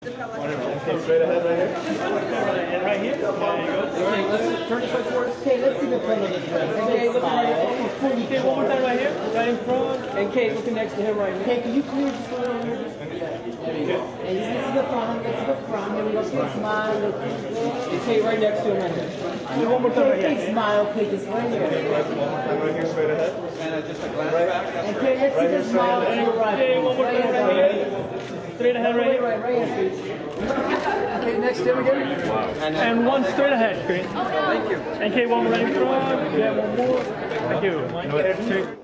Straight ahead right here. And right here. You. Okay, let's turn this way towards. Okay, let's see the front the dress. Okay, look one more time right here. Right in front. And Kate looking next to him right now. Okay, can you clear just a little here? There you go. And just let's see the front. See the front. We go. Okay, smile. Look. And Kate right next to him right here. One more time right here. Kate, smile. Just right here. And right here, straight ahead. And Kate, let's see the smile to the right. Okay, one more Right time here, right right here. here. Straight ahead right Right, right, right. Okay, next to him again. And one straight ahead, Chris. Thank you. And okay, one right in front. Yeah, one more. Thank you. Two.